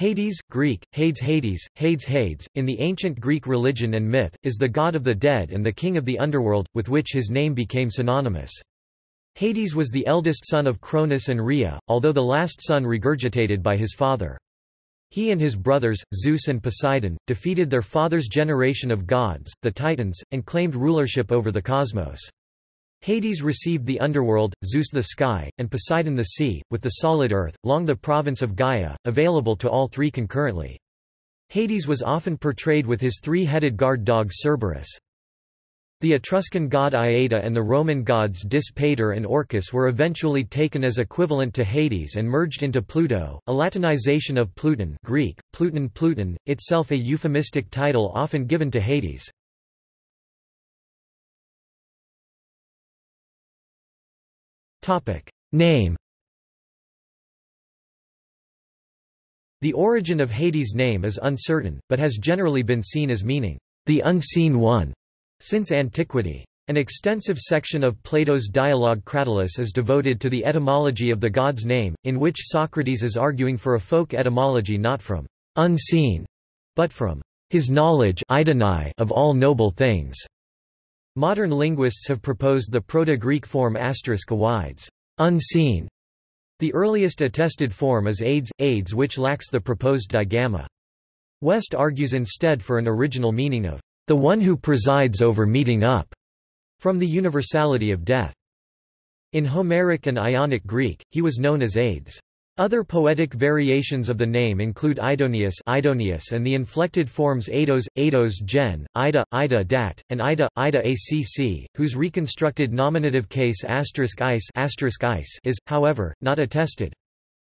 Hades, Greek, Hades Hades, Hades Hades, in the ancient Greek religion and myth, is the god of the dead and the king of the underworld, with which his name became synonymous. Hades was the eldest son of Cronus and Rhea, although the last son regurgitated by his father. He and his brothers, Zeus and Poseidon, defeated their father's generation of gods, the Titans, and claimed rulership over the cosmos. Hades received the underworld, Zeus the sky, and Poseidon the sea, with the solid earth, long the province of Gaia, available to all three concurrently. Hades was often portrayed with his three-headed guard dog Cerberus. The Etruscan god Aita and the Roman gods Dis Pater and Orcus were eventually taken as equivalent to Hades and merged into Pluto, a Latinization of Pluton Greek, Pluton Pluton, itself a euphemistic title often given to Hades. Name The origin of Hades' name is uncertain, but has generally been seen as meaning, the unseen one, since antiquity. An extensive section of Plato's dialogue Cratylus is devoted to the etymology of the god's name, in which Socrates is arguing for a folk etymology not from unseen, but from his knowledge of all noble things. Modern linguists have proposed the Proto-Greek form *wides, unseen. The earliest attested form is aids, aids which lacks the proposed digamma. West argues instead for an original meaning of the one who presides over meeting up, from the universality of death. In Homeric and Ionic Greek, he was known as Aids. Other poetic variations of the name include Idonius, Idonius and the inflected forms Eidos, Eidos gen, Ida, Ida dat, and Ida, Ida acc, whose reconstructed nominative case asterisk ice, asterisk ice is, however, not attested.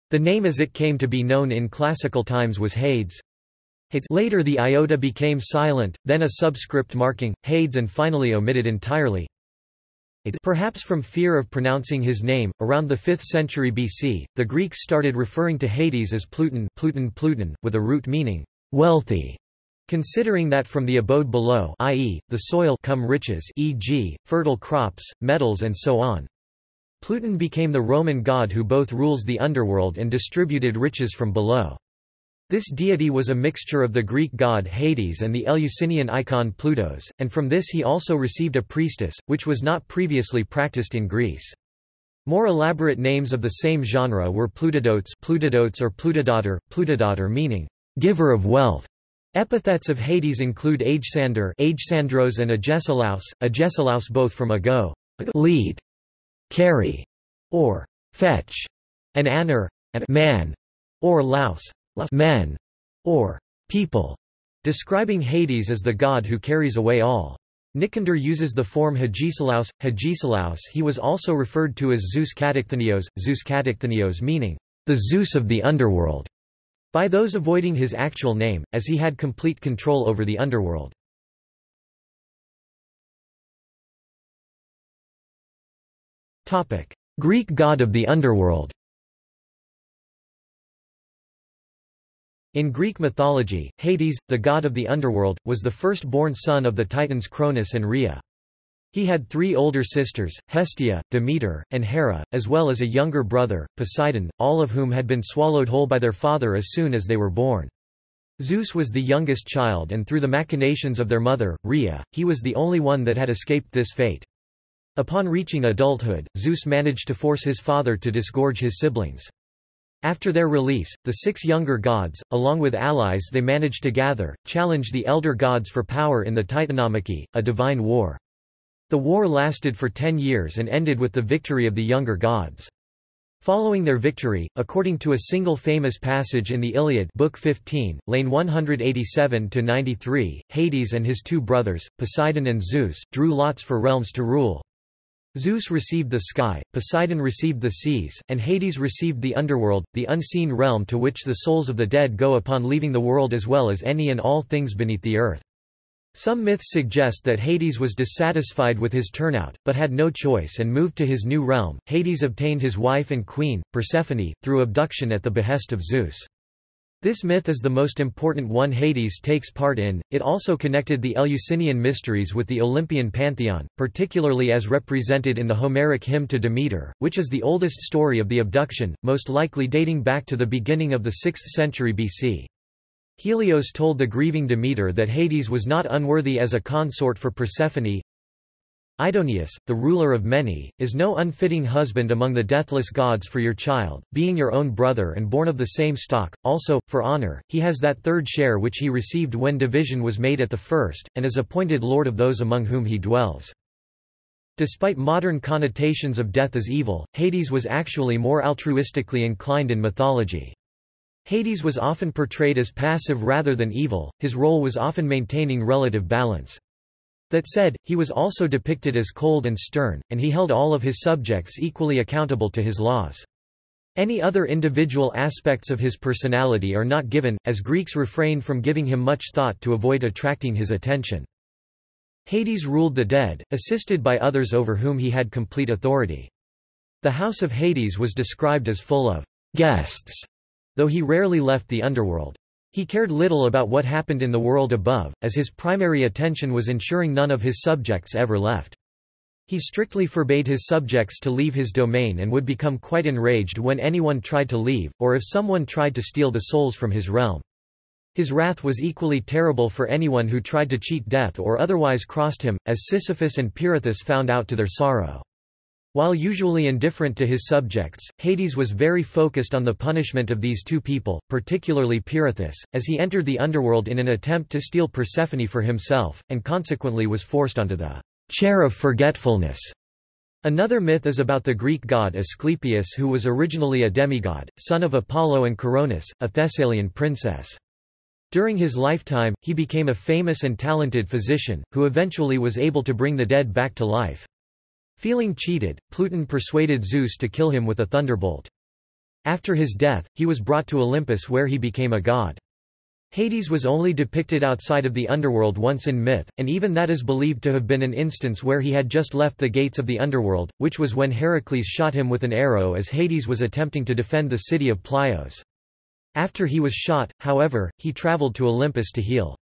The name as it came to be known in classical times was Hades. Later the iota became silent, then a subscript marking, Hades and finally omitted entirely, Perhaps from fear of pronouncing his name, around the 5th century BC, the Greeks started referring to Hades as Pluton, Pluton, Pluton with a root meaning, wealthy. Considering that from the abode below i.e., the soil come riches e.g., fertile crops, metals and so on. Pluton became the Roman god who both rules the underworld and distributed riches from below. This deity was a mixture of the Greek god Hades and the Eleusinian icon Plutos, and from this he also received a priestess, which was not previously practiced in Greece. More elaborate names of the same genre were Plutodotes, Plutodotes or Plutodoter, Plutodoter meaning, giver of wealth. Epithets of Hades include Agesander Agesandros and Agesilaus, Agesilaus both from ago, lead, carry, or fetch, and aner, and man, or laus, men, or people, describing Hades as the god who carries away all. Nicander uses the form Hagesilaus, Hagesilaus he was also referred to as Zeus Katachthonios, Zeus Katachthonios meaning, the Zeus of the underworld, by those avoiding his actual name, as he had complete control over the underworld. Greek god of the underworld In Greek mythology, Hades, the god of the underworld, was the first-born son of the titans Cronus and Rhea. He had three older sisters, Hestia, Demeter, and Hera, as well as a younger brother, Poseidon, all of whom had been swallowed whole by their father as soon as they were born. Zeus was the youngest child and through the machinations of their mother, Rhea, he was the only one that had escaped this fate. Upon reaching adulthood, Zeus managed to force his father to disgorge his siblings. After their release, the six younger gods, along with allies they managed to gather, challenge the elder gods for power in the Titanomachy, a divine war. The war lasted for ten years and ended with the victory of the younger gods. Following their victory, according to a single famous passage in the Iliad Book 15, lane 187-93, Hades and his two brothers, Poseidon and Zeus, drew lots for realms to rule. Zeus received the sky, Poseidon received the seas, and Hades received the underworld, the unseen realm to which the souls of the dead go upon leaving the world as well as any and all things beneath the earth. Some myths suggest that Hades was dissatisfied with his turnout, but had no choice and moved to his new realm. Hades obtained his wife and queen, Persephone, through abduction at the behest of Zeus. This myth is the most important one Hades takes part in. It also connected the Eleusinian mysteries with the Olympian pantheon, particularly as represented in the Homeric hymn to Demeter, which is the oldest story of the abduction, most likely dating back to the beginning of the 6th century BC. Helios told the grieving Demeter that Hades was not unworthy as a consort for Persephone, Aidoneus, the ruler of many, is no unfitting husband among the deathless gods for your child, being your own brother and born of the same stock. Also, for honor, he has that third share which he received when division was made at the first, and is appointed lord of those among whom he dwells. Despite modern connotations of death as evil, Hades was actually more altruistically inclined in mythology. Hades was often portrayed as passive rather than evil, his role was often maintaining relative balance. That said, he was also depicted as cold and stern, and he held all of his subjects equally accountable to his laws. Any other individual aspects of his personality are not given, as Greeks refrained from giving him much thought to avoid attracting his attention. Hades ruled the dead, assisted by others over whom he had complete authority. The house of Hades was described as full of guests, though he rarely left the underworld. He cared little about what happened in the world above, as his primary attention was ensuring none of his subjects ever left. He strictly forbade his subjects to leave his domain and would become quite enraged when anyone tried to leave, or if someone tried to steal the souls from his realm. His wrath was equally terrible for anyone who tried to cheat death or otherwise crossed him, as Sisyphus and Pirithous found out to their sorrow. While usually indifferent to his subjects, Hades was very focused on the punishment of these two people, particularly Pirithous, as he entered the underworld in an attempt to steal Persephone for himself, and consequently was forced onto the chair of forgetfulness. Another myth is about the Greek god Asclepius who was originally a demigod, son of Apollo and Coronis, a Thessalian princess. During his lifetime, he became a famous and talented physician, who eventually was able to bring the dead back to life. Feeling cheated, Pluton persuaded Zeus to kill him with a thunderbolt. After his death, he was brought to Olympus where he became a god. Hades was only depicted outside of the underworld once in myth, and even that is believed to have been an instance where he had just left the gates of the underworld, which was when Heracles shot him with an arrow as Hades was attempting to defend the city of Pylos. After he was shot, however, he traveled to Olympus to heal.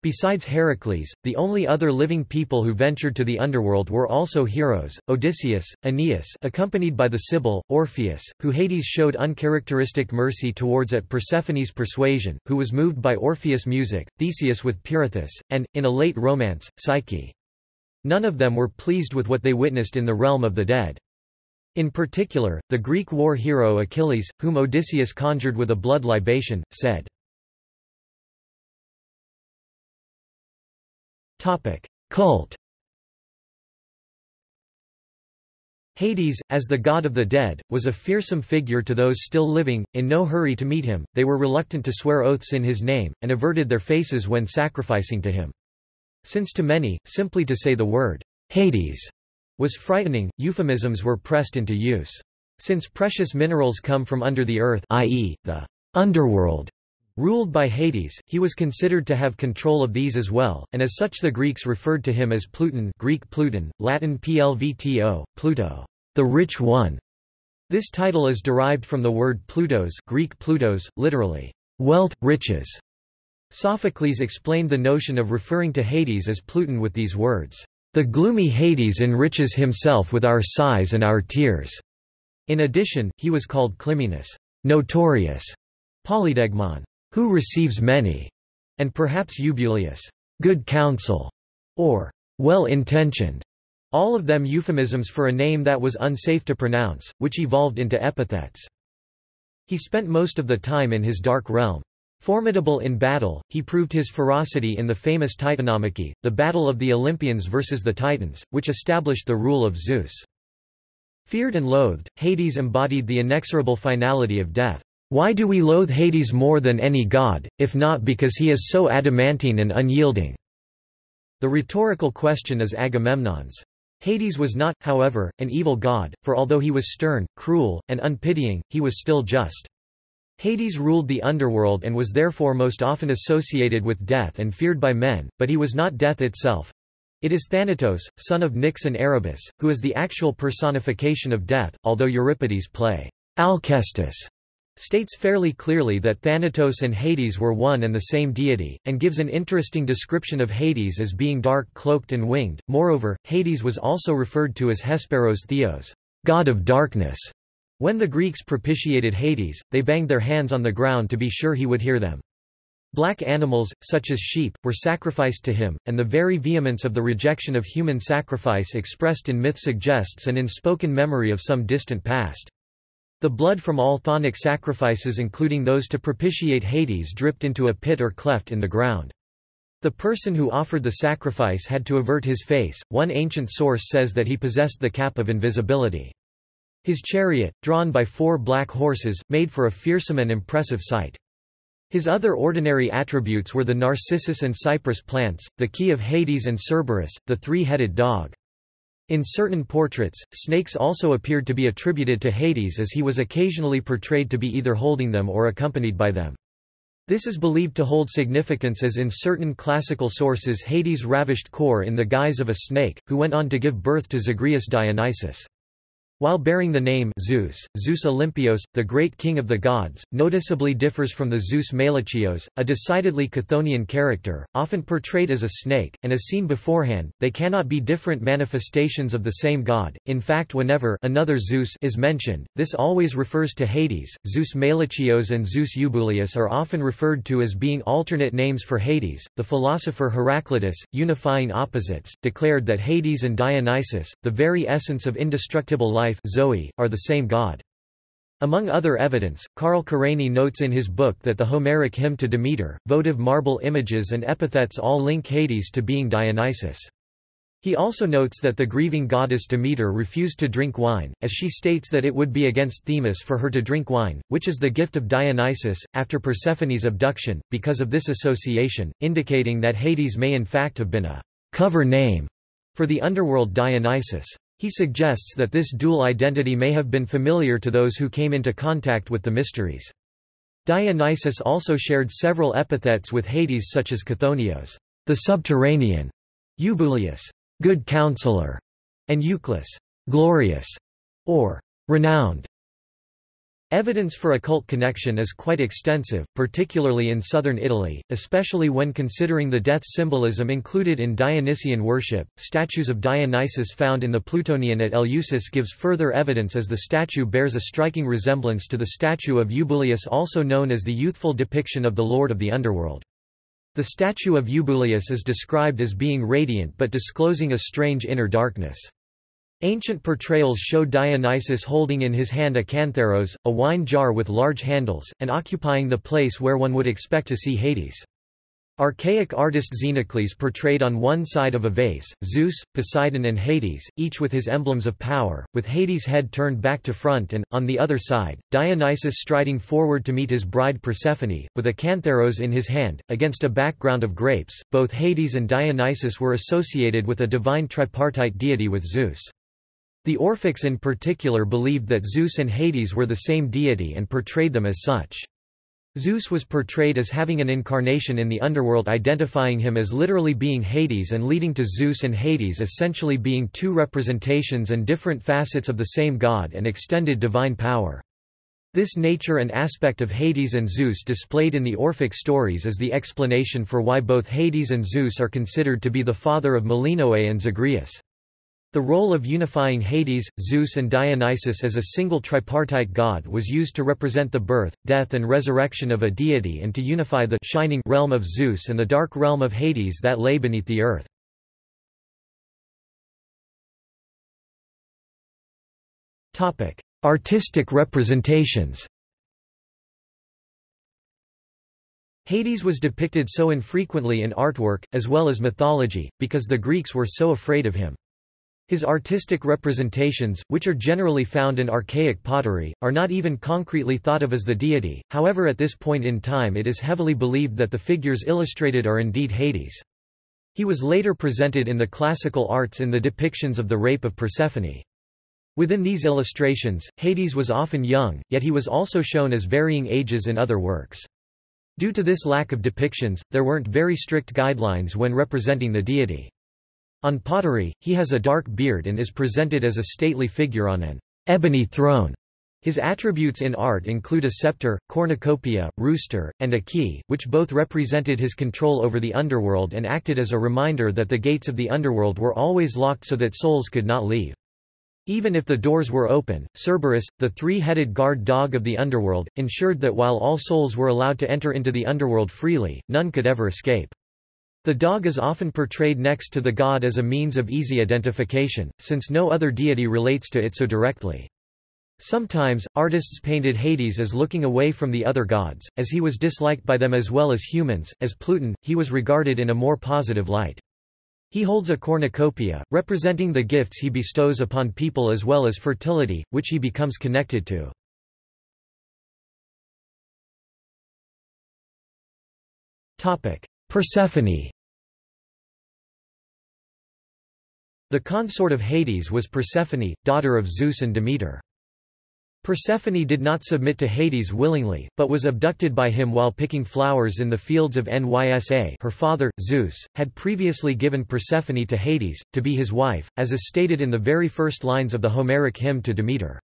Besides Heracles, the only other living people who ventured to the underworld were also heroes, Odysseus, Aeneas accompanied by the Sibyl, Orpheus, who Hades showed uncharacteristic mercy towards at Persephone's persuasion, who was moved by Orpheus' music, Theseus with Pirithous, and, in a late romance, Psyche. None of them were pleased with what they witnessed in the realm of the dead. In particular, the Greek war hero Achilles, whom Odysseus conjured with a blood libation, said, Topic: Cult. Hades, as the god of the dead, was a fearsome figure to those still living, in no hurry to meet him, they were reluctant to swear oaths in his name, and averted their faces when sacrificing to him. Since to many, simply to say the word, Hades, was frightening, euphemisms were pressed into use. Since precious minerals come from under the earth i.e., the underworld, Ruled by Hades, he was considered to have control of these as well, and as such the Greeks referred to him as Pluton Greek Pluton, Latin Plvto, Pluto, the Rich One. This title is derived from the word Plutos Greek Plutos, literally, wealth, riches. Sophocles explained the notion of referring to Hades as Pluton with these words, "...the gloomy Hades enriches himself with our sighs and our tears." In addition, he was called Clymenus, notorious, Polydegmon, who receives many, and perhaps Eubuleus, good counsel, or well-intentioned, all of them euphemisms for a name that was unsafe to pronounce, which evolved into epithets. He spent most of the time in his dark realm. Formidable in battle, he proved his ferocity in the famous Titanomachy, the battle of the Olympians versus the Titans, which established the rule of Zeus. Feared and loathed, Hades embodied the inexorable finality of death. Why do we loathe Hades more than any god, if not because he is so adamantine and unyielding? The rhetorical question is Agamemnon's. Hades was not, however, an evil god, for although he was stern, cruel, and unpitying, he was still just. Hades ruled the underworld and was therefore most often associated with death and feared by men, but he was not death itself. It is Thanatos, son of Nyx and Erebus, who is the actual personification of death, although Euripides play Alcestis states fairly clearly that Thanatos and Hades were one and the same deity, and gives an interesting description of Hades as being dark cloaked and winged. Moreover, Hades was also referred to as Hesperos Theos, god of darkness. When the Greeks propitiated Hades, they banged their hands on the ground to be sure he would hear them. Black animals, such as sheep, were sacrificed to him, and the very vehemence of the rejection of human sacrifice expressed in myth suggests an inspoken memory of some distant past. The blood from all chthonic sacrifices including those to propitiate Hades dripped into a pit or cleft in the ground. The person who offered the sacrifice had to avert his face. One ancient source says that he possessed the cap of invisibility. His chariot, drawn by four black horses, made for a fearsome and impressive sight. His other ordinary attributes were the narcissus and cypress plants, the key of Hades and Cerberus, the three-headed dog. In certain portraits, snakes also appeared to be attributed to Hades as he was occasionally portrayed to be either holding them or accompanied by them. This is believed to hold significance as in certain classical sources Hades ravished Kore in the guise of a snake, who went on to give birth to Zagreus Dionysus. While bearing the name Zeus, Zeus Olympios, the great king of the gods, noticeably differs from the Zeus Melichios, a decidedly Chthonian character, often portrayed as a snake, and as seen beforehand, they cannot be different manifestations of the same god. In fact whenever another Zeus is mentioned, this always refers to Hades. Zeus Melichios and Zeus Eubulius are often referred to as being alternate names for Hades. The philosopher Heraclitus, unifying opposites, declared that Hades and Dionysus, the very essence of indestructible life life Zoe, are the same god. Among other evidence, Carl Kerényi notes in his book that the Homeric hymn to Demeter, votive marble images and epithets all link Hades to being Dionysus. He also notes that the grieving goddess Demeter refused to drink wine, as she states that it would be against Themis for her to drink wine, which is the gift of Dionysus, after Persephone's abduction, because of this association, indicating that Hades may in fact have been a cover name for the underworld Dionysus. He suggests that this dual identity may have been familiar to those who came into contact with the mysteries. Dionysus also shared several epithets with Hades such as Chthonios, the subterranean, Eubuleus, good counselor, and Euclus, glorious, or renowned. Evidence for occult connection is quite extensive, particularly in southern Italy, especially when considering the death symbolism included in Dionysian worship. Statues of Dionysus found in the Plutonian at Eleusis gives further evidence as the statue bears a striking resemblance to the statue of Eubuleus also known as the youthful depiction of the Lord of the Underworld. The statue of Eubuleus is described as being radiant but disclosing a strange inner darkness. Ancient portrayals show Dionysus holding in his hand a cantharos, a wine jar with large handles, and occupying the place where one would expect to see Hades. Archaic artist Xenocles portrayed on one side of a vase, Zeus, Poseidon and Hades, each with his emblems of power, with Hades' head turned back to front and, on the other side, Dionysus striding forward to meet his bride Persephone, with a cantharos in his hand, against a background of grapes. Both Hades and Dionysus were associated with a divine tripartite deity with Zeus. The Orphics in particular believed that Zeus and Hades were the same deity and portrayed them as such. Zeus was portrayed as having an incarnation in the underworld identifying him as literally being Hades and leading to Zeus and Hades essentially being two representations and different facets of the same god and extended divine power. This nature and aspect of Hades and Zeus displayed in the Orphic stories is the explanation for why both Hades and Zeus are considered to be the father of Melinoe and Zagreus. The role of unifying Hades, Zeus and Dionysus as a single tripartite god was used to represent the birth, death and resurrection of a deity and to unify the shining realm of Zeus and the dark realm of Hades that lay beneath the earth. Artistic representations Hades was depicted so infrequently in artwork, as well as mythology, because the Greeks were so afraid of him. His artistic representations, which are generally found in archaic pottery, are not even concretely thought of as the deity, however at this point in time it is heavily believed that the figures illustrated are indeed Hades. He was later presented in the classical arts in the depictions of the rape of Persephone. Within these illustrations, Hades was often young, yet he was also shown as varying ages in other works. Due to this lack of depictions, there weren't very strict guidelines when representing the deity. On pottery, he has a dark beard and is presented as a stately figure on an ebony throne. His attributes in art include a scepter, cornucopia, rooster, and a key, which both represented his control over the underworld and acted as a reminder that the gates of the underworld were always locked so that souls could not leave. Even if the doors were open, Cerberus, the three-headed guard dog of the underworld, ensured that while all souls were allowed to enter into the underworld freely, none could ever escape. The dog is often portrayed next to the god as a means of easy identification, since no other deity relates to it so directly. Sometimes, artists painted Hades as looking away from the other gods, as he was disliked by them as well as humans. As Pluton, he was regarded in a more positive light. He holds a cornucopia, representing the gifts he bestows upon people as well as fertility, which he becomes connected to. Persephone The consort of Hades was Persephone, daughter of Zeus and Demeter. Persephone did not submit to Hades willingly, but was abducted by him while picking flowers in the fields of Nysa her father, Zeus, had previously given Persephone to Hades, to be his wife, as is stated in the very first lines of the Homeric hymn to Demeter.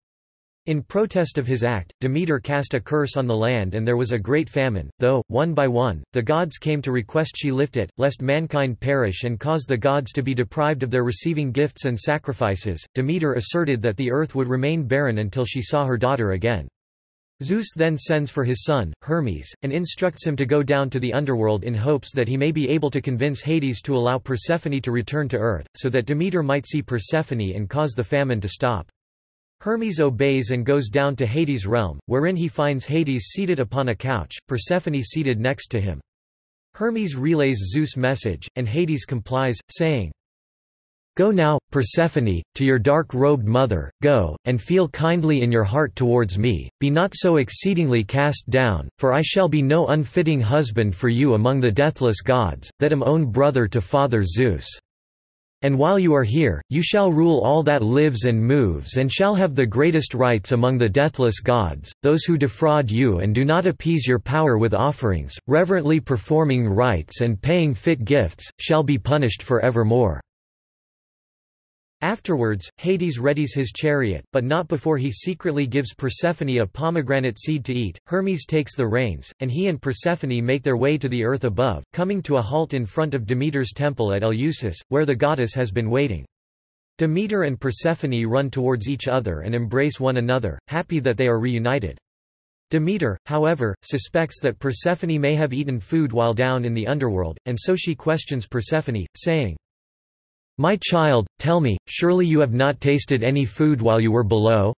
In protest of his act, Demeter cast a curse on the land and there was a great famine, though, one by one, the gods came to request she lift it, lest mankind perish and cause the gods to be deprived of their receiving gifts and sacrifices. Demeter asserted that the earth would remain barren until she saw her daughter again. Zeus then sends for his son, Hermes, and instructs him to go down to the underworld in hopes that he may be able to convince Hades to allow Persephone to return to earth, so that Demeter might see Persephone and cause the famine to stop. Hermes obeys and goes down to Hades' realm, wherein he finds Hades seated upon a couch, Persephone seated next to him. Hermes relays Zeus' message, and Hades complies, saying, Go now, Persephone, to your dark-robed mother, go, and feel kindly in your heart towards me, be not so exceedingly cast down, for I shall be no unfitting husband for you among the deathless gods, that am own brother to Father Zeus. And while you are here, you shall rule all that lives and moves and shall have the greatest rights among the deathless gods, those who defraud you and do not appease your power with offerings, reverently performing rites and paying fit gifts, shall be punished for evermore. Afterwards, Hades readies his chariot, but not before he secretly gives Persephone a pomegranate seed to eat. Hermes takes the reins, and he and Persephone make their way to the earth above, coming to a halt in front of Demeter's temple at Eleusis, where the goddess has been waiting. Demeter and Persephone run towards each other and embrace one another, happy that they are reunited. Demeter, however, suspects that Persephone may have eaten food while down in the underworld, and so she questions Persephone, saying, my child, tell me, surely you have not tasted any food while you were below?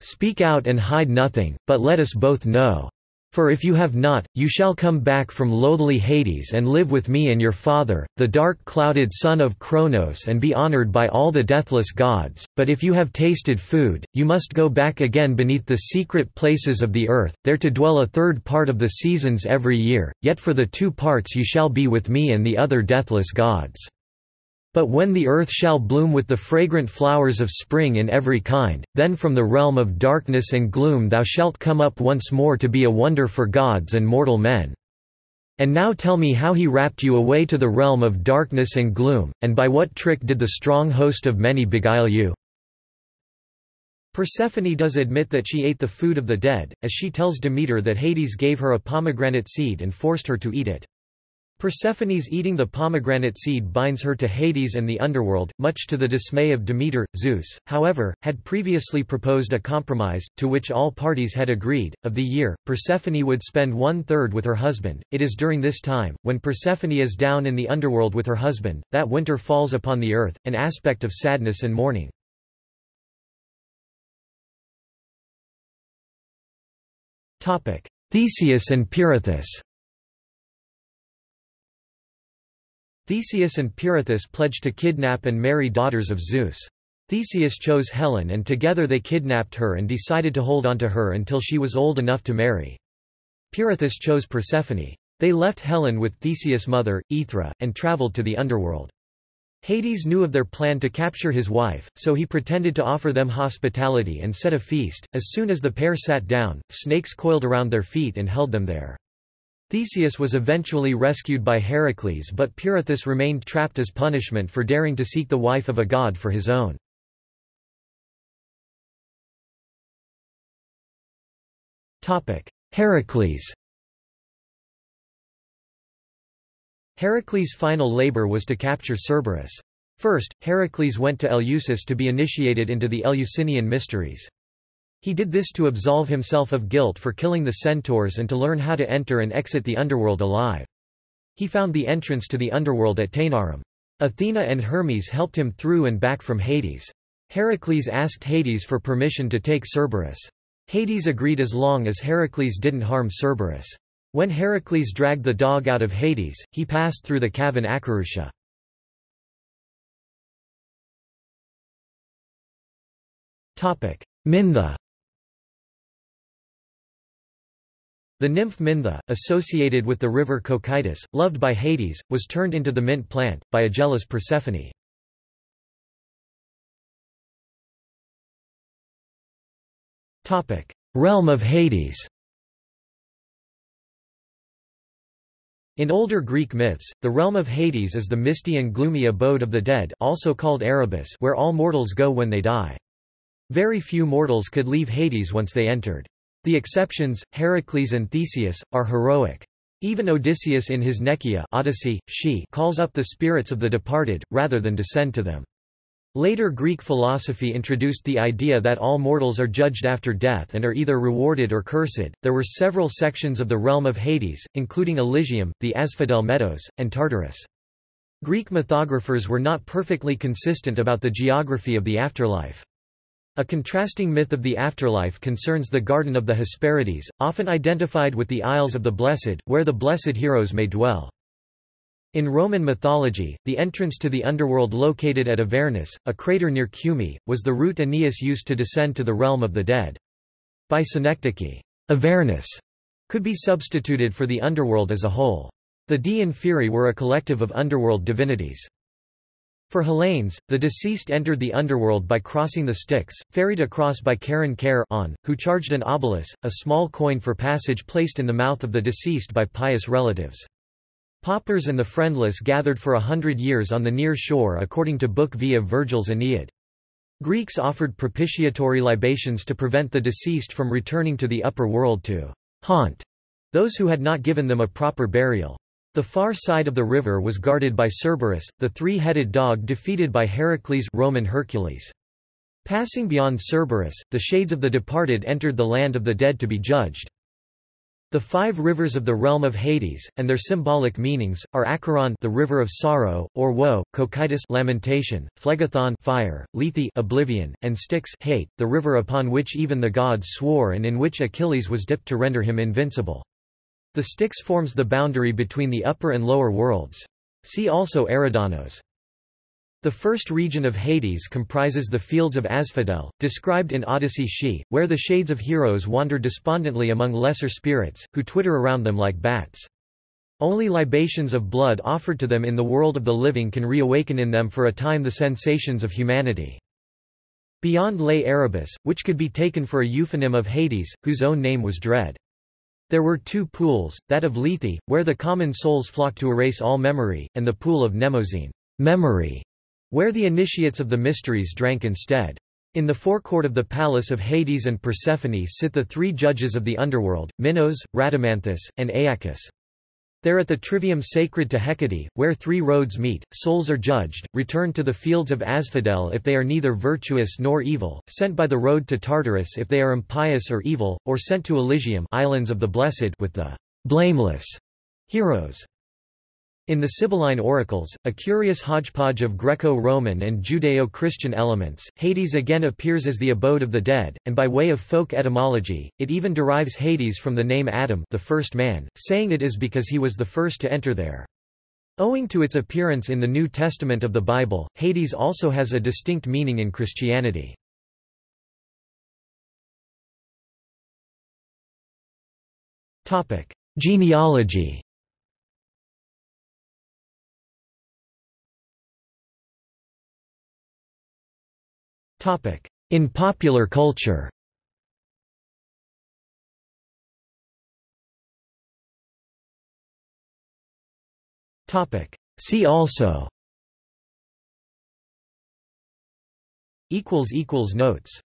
Speak out and hide nothing, but let us both know. For if you have not, you shall come back from loathly Hades and live with me and your father, the dark-clouded son of Kronos and be honored by all the deathless gods, but if you have tasted food, you must go back again beneath the secret places of the earth, there to dwell a third part of the seasons every year, yet for the two parts you shall be with me and the other deathless gods. But when the earth shall bloom with the fragrant flowers of spring in every kind, then from the realm of darkness and gloom thou shalt come up once more to be a wonder for gods and mortal men. And now tell me how he rapt you away to the realm of darkness and gloom, and by what trick did the strong host of many beguile you? Persephone does admit that she ate the food of the dead, as she tells Demeter that Hades gave her a pomegranate seed and forced her to eat it. Persephone's eating the pomegranate seed binds her to Hades and the underworld, much to the dismay of Demeter. Zeus, however, had previously proposed a compromise, to which all parties had agreed. Of the year, Persephone would spend one third with her husband. It is during this time, when Persephone is down in the underworld with her husband, that winter falls upon the earth, an aspect of sadness and mourning. Theseus and Pirithous Theseus and Pirithous pledged to kidnap and marry daughters of Zeus. Theseus chose Helen and together they kidnapped her and decided to hold onto her until she was old enough to marry. Pirithous chose Persephone. They left Helen with Theseus' mother, Aethra, and traveled to the underworld. Hades knew of their plan to capture his wife, so he pretended to offer them hospitality and set a feast. As soon as the pair sat down, snakes coiled around their feet and held them there. Theseus was eventually rescued by Heracles but Pirithous remained trapped as punishment for daring to seek the wife of a god for his own. Heracles Heracles' final labor was to capture Cerberus. First, Heracles went to Eleusis to be initiated into the Eleusinian mysteries. He did this to absolve himself of guilt for killing the centaurs and to learn how to enter and exit the underworld alive. He found the entrance to the underworld at Taenarum. Athena and Hermes helped him through and back from Hades. Heracles asked Hades for permission to take Cerberus. Hades agreed as long as Heracles didn't harm Cerberus. When Heracles dragged the dog out of Hades, he passed through the cavern Acherusia. Minthe The nymph Minthe, associated with the river Cocytus, loved by Hades, was turned into the mint plant, by a jealous Persephone. Realm of Hades In older Greek myths, the realm of Hades is the misty and gloomy abode of the dead also called Erebus where all mortals go when they die. Very few mortals could leave Hades once they entered. The exceptions, Heracles and Theseus, are heroic. Even Odysseus in his Nekyia Odyssey, she calls up the spirits of the departed, rather than descend to them. Later Greek philosophy introduced the idea that all mortals are judged after death and are either rewarded or cursed. There were several sections of the realm of Hades, including Elysium, the Asphodel Meadows, and Tartarus. Greek mythographers were not perfectly consistent about the geography of the afterlife. A contrasting myth of the afterlife concerns the Garden of the Hesperides, often identified with the Isles of the Blessed, where the blessed heroes may dwell. In Roman mythology, the entrance to the underworld located at Avernus, a crater near Cumae, was the route Aeneas used to descend to the realm of the dead. By synecdoche, Avernus could be substituted for the underworld as a whole. The Dii Inferi were a collective of underworld divinities. For Hellenes, the deceased entered the underworld by crossing the Styx, ferried across by Charon Care on, who charged an obolus, a small coin for passage placed in the mouth of the deceased by pious relatives. Paupers and the friendless gathered for a hundred years on the near shore according to Book V of Virgil's Aeneid. Greeks offered propitiatory libations to prevent the deceased from returning to the upper world to haunt those who had not given them a proper burial. The far side of the river was guarded by Cerberus, the three-headed dog defeated by Heracles Roman Hercules. Passing beyond Cerberus, the shades of the departed entered the land of the dead to be judged. The five rivers of the realm of Hades, and their symbolic meanings, are Acheron the river of sorrow, or woe, Cocytus lamentation, Phlegethon fire, Lethe oblivion, and Styx hate, the river upon which even the gods swore and in which Achilles was dipped to render him invincible. The Styx forms the boundary between the upper and lower worlds. See also Eridanos. The first region of Hades comprises the fields of Asphodel, described in Odyssey She, where the shades of heroes wander despondently among lesser spirits, who twitter around them like bats. Only libations of blood offered to them in the world of the living can reawaken in them for a time the sensations of humanity. Beyond lay Erebus, which could be taken for a euphonym of Hades, whose own name was Dread. There were two pools, that of Lethe, where the common souls flock to erase all memory, and the pool of Mnemosyne memory, where the initiates of the mysteries drank instead. In the forecourt of the palace of Hades and Persephone sit the three judges of the underworld, Minos, Rhadamanthus, and Aeacus. There at the trivium sacred to Hecate, where three roads meet, souls are judged, returned to the fields of Asphodel if they are neither virtuous nor evil, sent by the road to Tartarus if they are impious or evil, or sent to Elysium islands of the blessed with the blameless heroes. In the Sibylline oracles, a curious hodgepodge of Greco-Roman and Judeo-Christian elements, Hades again appears as the abode of the dead, and by way of folk etymology, it even derives Hades from the name Adam the first man, saying it is because he was the first to enter there. Owing to its appearance in the New Testament of the Bible, Hades also has a distinct meaning in Christianity. Genealogy In popular culture. See also. Notes